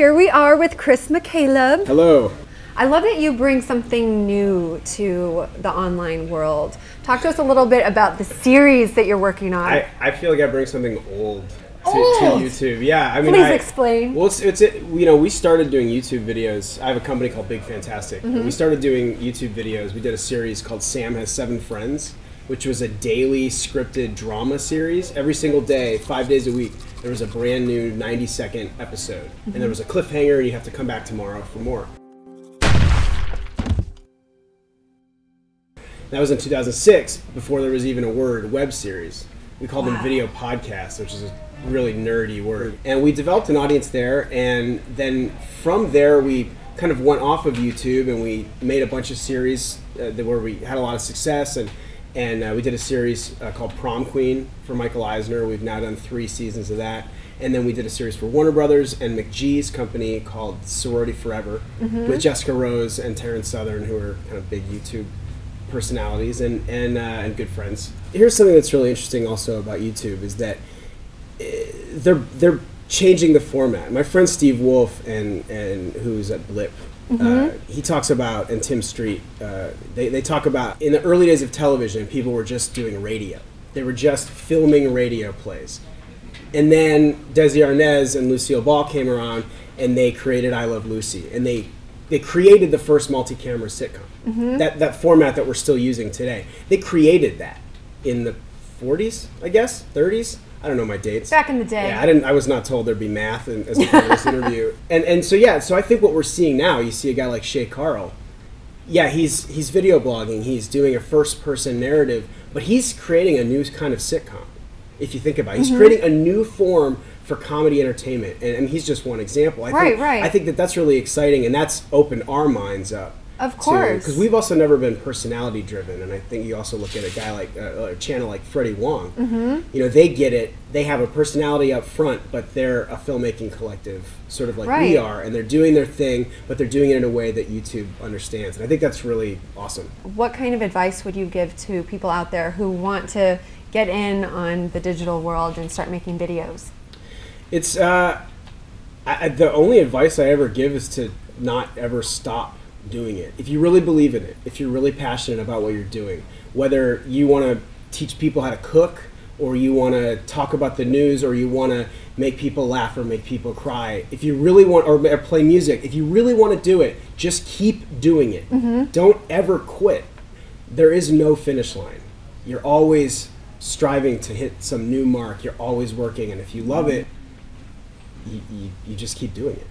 Here we are with Chris McCaleb. Hello. I love that you bring something new to the online world. Talk to us a little bit about the series that you're working on. I, I feel like I bring something old to, to? YouTube. Yeah, I mean, Please I- explain. Well, it's, it's it, you know we started doing YouTube videos. I have a company called Big Fantastic. Mm-hmm. We started doing YouTube videos. We did a series called Sam Has Seven Friends, which was a daily scripted drama series. Every single day, five days a week, there was a brand new 90 second episode, and Mm-hmm. there was a cliffhanger, and you have to come back tomorrow for more. That was in 2006, before there was even a word web series. We called them video podcasts, which is a really nerdy word. And we developed an audience there, and then from there, we kind of went off of YouTube and we made a bunch of series uh, that where we had a lot of success. And, and uh, we did a series uh, called Prom Queen for Michael Eisner. We've now done three seasons of that. And then we did a series for Warner Brothers and McG's company called Sorority Forever with Jessica Rose and Terrence Southern, who are kind of big YouTube personalities and and uh, and good friends. Here's something that's really interesting also about YouTube is that uh, they're they're changing the format. My friend Steve Woolf and and who's at Blip. Uh, he talks about and Tim Street. Uh, they they talk about in the early days of television, people were just doing radio. They were just filming radio plays, and then Desi Arnaz and Lucille Ball came around and they created I Love Lucy, and they they created the first multi-camera sitcom. That that format that we're still using today. They created that in the 40s, I guess, 30s. I don't know my dates. Back in the day. Yeah, I didn't. I was not told there'd be math in, as part of this interview. And and so yeah, so I think what we're seeing now, you see a guy like Shay Carl. Yeah, he's he's video blogging. He's doing a first person narrative, but he's creating a new kind of sitcom. If you think about it, he's mm-hmm. creating a new form for comedy entertainment, and, and he's just one example. I Right, think, right. I think that that's really exciting, and that's opened our minds up. Of course. because we've also never been personality driven, and I think you also look at a guy like uh, a channel like Freddie Wong. Mm-hmm. You know, they get it. They have a personality up front, but they're a filmmaking collective, sort of like we are, and they're doing their thing, but they're doing it in a way that YouTube understands, and I think that's really awesome. what kind of advice would you give to people out there who want to get in on the digital world and start making videos? It's uh, I- the only advice I ever give is to not ever stop doing it. If you really believe in it, if you're really passionate about what you're doing, whether you want to teach people how to cook, or you want to talk about the news, or you want to make people laugh or make people cry, if you really want, or, or play music, if you really want to do it, just keep doing it. Mm-hmm. Don't ever quit. There is no finish line. You're always striving to hit some new mark. You're always working, and if you love it, you, you, you just keep doing it.